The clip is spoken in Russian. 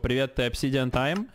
Привет, ты Obsidian Time?